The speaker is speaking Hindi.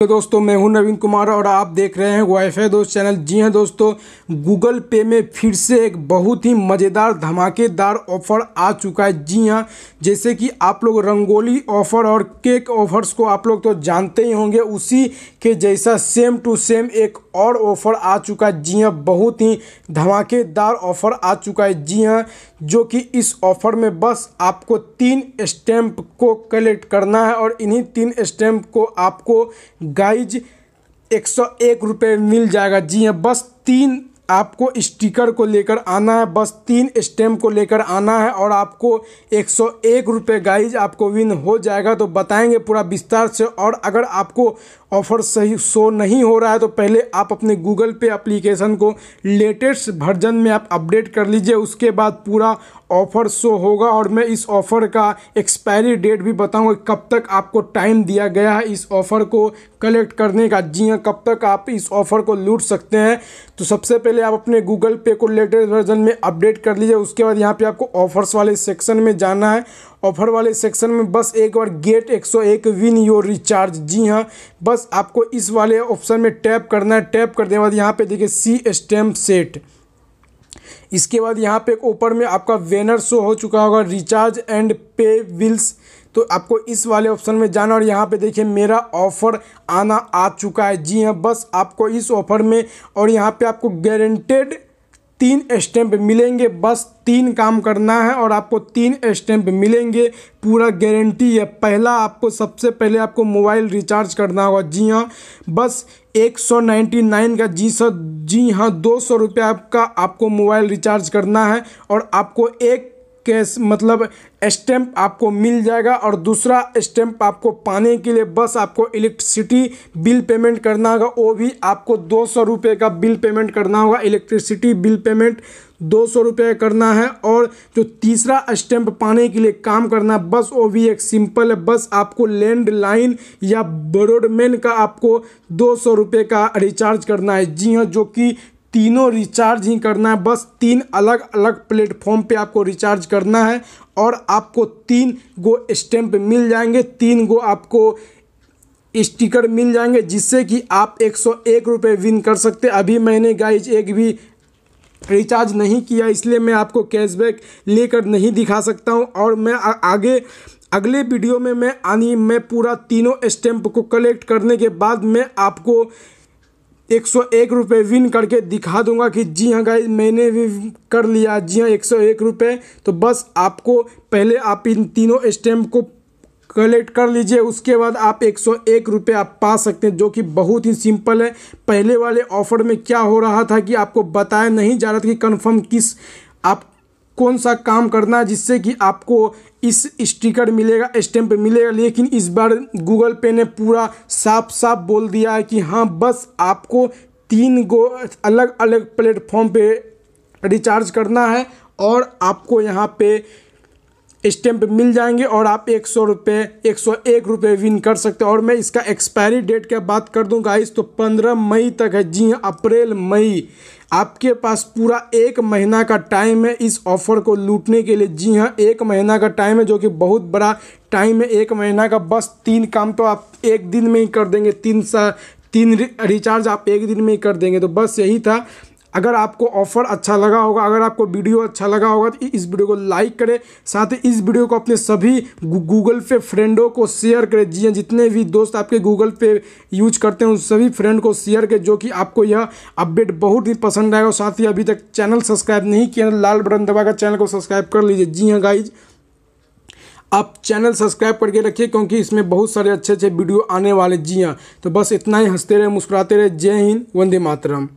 तो दोस्तों, मैं हूँ नवीन कुमार और आप देख रहे हैं वाईफाई दोस्त चैनल। जी हाँ दोस्तों गूगल पे में फिर से एक बहुत ही मज़ेदार, धमाकेदार ऑफ़र आ चुका है। जी हाँ, जैसे कि आप लोग रंगोली ऑफ़र और केक ऑफ़र्स को आप लोग तो जानते ही होंगे, उसी के जैसा सेम टू सेम एक और ऑफ़र आ चुका है। जी हाँ बहुत ही धमाकेदार ऑफ़र आ चुका है। जी हाँ जो कि इस ऑफ़र में बस आपको तीन स्टैम्प को कलेक्ट करना है और इन्हीं तीन स्टैम्प को आपको गाइज़ एक सौ एक रुपये मिल जाएगा। जी हाँ बस तीन आपको स्टिकर को लेकर आना है, बस तीन स्टैम्प को लेकर आना है और आपको एक सौ एक रुपये गाइज़ आपको विन हो जाएगा। तो बताएँगे पूरा विस्तार से और अगर आपको ऑफ़र सही शो नहीं हो रहा है तो पहले आप अपने गूगल पे एप्लीकेशन को लेटेस्ट वर्जन में आप अपडेट कर लीजिए, उसके बाद पूरा ऑफ़र शो होगा। और मैं इस ऑफ़र का एक्सपायरी डेट भी बताऊँगा, कब तक आपको टाइम दिया गया है इस ऑफ़र को कलेक्ट करने का। जी हाँ कब तक आप इस ऑफ़र को लूट सकते हैं। तो सबसे पहले आप अपने गूगल पे को लेटेस्ट वर्जन में अपडेट कर लीजिए, उसके बाद यहाँ पे आपको ऑफ़र्स वाले सेक्शन में जाना है। ऑफ़र वाले सेक्शन में बस एक बार गेट 101 विन योर रिचार्ज। जी हाँ बस आपको इस वाले ऑप्शन में टैप करना है। टैप करने के बाद यहाँ पे देखिए सी स्टैम्प सेट। इसके बाद यहाँ पे ऊपर में आपका वेनर शो हो चुका होगा रिचार्ज एंड पे विल्स तो आपको इस वाले ऑप्शन में जाना और यहाँ पे देखिए मेरा ऑफ़र आना आ चुका है। जी हाँ बस आपको इस ऑफ़र में और यहाँ पे आपको गारंटेड तीन स्टैम्प मिलेंगे, बस तीन काम करना है और आपको तीन स्टैम्प मिलेंगे, पूरा गारंटी है। पहला आपको, सबसे पहले आपको मोबाइल रिचार्ज करना होगा। जी हाँ बस एक सौ नाइन्टी नाइन का जी सर जी हाँ दो सौ रुपये आपका, आपको मोबाइल रिचार्ज करना है और आपको एक कैश मतलब स्टैम्प आपको मिल जाएगा और दूसरा स्टैम्प आपको पाने के लिए बस आपको इलेक्ट्रिसिटी बिल पेमेंट करना होगा, वो भी आपको दो सौ रुपये का बिल पेमेंट करना होगा। इलेक्ट्रिसिटी बिल पेमेंट दो सौ रुपये करना है और जो तीसरा स्टैम्प पाने के लिए काम करना है बस वो भी एक सिंपल है। बस आपको लैंडलाइन या ब्रॉडमैन का आपको दो सौ रुपये का रिचार्ज करना है। जी हाँ जो कि तीनों रिचार्ज ही करना है। बस तीन अलग अलग प्लेटफॉर्म पे आपको रिचार्ज करना है और आपको तीन गो स्टैम्प मिल जाएँगे। तीन गो आपको स्टिकर मिल जाएँगे, जिससे कि आप एक सौ एक रुपये विन कर सकते अभी मैंने गाइज़ एक भी रिचार्ज नहीं किया, इसलिए मैं आपको कैशबैक लेकर नहीं दिखा सकता हूँ। और मैं आगे, अगले वीडियो में मैं आनी मैं पूरा तीनों स्टैम्प को कलेक्ट करने के बाद मैं आपको एक सौ एक रुपये विन करके दिखा दूँगा कि जी हाँ गाइज़ मैंने भी कर लिया। जी हाँ एक सौ एक रुपये तो बस आपको पहले आप इन तीनों स्टैम्प को कलेक्ट कर लीजिए। उसके बाद आप एक सौ एक रुपये आप पा सकते हैं, जो कि बहुत ही सिंपल है। पहले वाले ऑफ़र में क्या हो रहा था कि आपको बताया नहीं जा रहा था कि कन्फर्म किस आप कौन सा काम करना है जिससे कि आपको इस स्टिकर मिलेगा, स्टैम्प मिलेगा, लेकिन इस बार गूगल पे ने पूरा साफ़ साफ़ बोल दिया है कि हाँ बस आपको तीन गो अलग अलग प्लेटफॉर्म पे रिचार्ज करना है और आपको यहाँ पे स्टैम्प मिल जाएँगे और आप एक सौ रुपये, एक सौ एक रुपये विन कर सकते हैं। और मैं इसका एक्सपायरी डेट की बात कर दूँ गाइस तो पंद्रह मई तक है। जी हाँ अप्रैल, मई। आपके पास पूरा एक महीना का टाइम है इस ऑफ़र को लूटने के लिए। जी हाँ एक महीना का टाइम है, जो कि बहुत बड़ा टाइम है। एक महीना का बस तीन काम तो आप एक दिन में ही कर देंगे। तीन सा, तीन रिचार्ज आप एक दिन में ही कर देंगे। तो बस यही था। अगर आपको ऑफ़र अच्छा लगा होगा, अगर आपको वीडियो अच्छा लगा होगा तो इस वीडियो को लाइक करें। साथ ही इस वीडियो को अपने सभी गूगल पे फ्रेंडों को शेयर करें। जी हाँ जितने भी दोस्त आपके गूगल पे यूज़ करते हैं, उन सभी फ्रेंड को शेयर करें, जो कि आपको यह अपडेट बहुत ही पसंद आएगा। और साथ ही अभी तक चैनल सब्सक्राइब नहीं किया, लाल बटन दबाकर चैनल को सब्सक्राइब कर लीजिए। जी हाँ गाइज़ आप चैनल सब्सक्राइब करके रखिए, क्योंकि इसमें बहुत सारे अच्छे अच्छे वीडियो आने वाले जी हाँ तो बस इतना ही। हँसते रहे, मुस्कुराते रहे। जय हिंद, वंदे मातरम।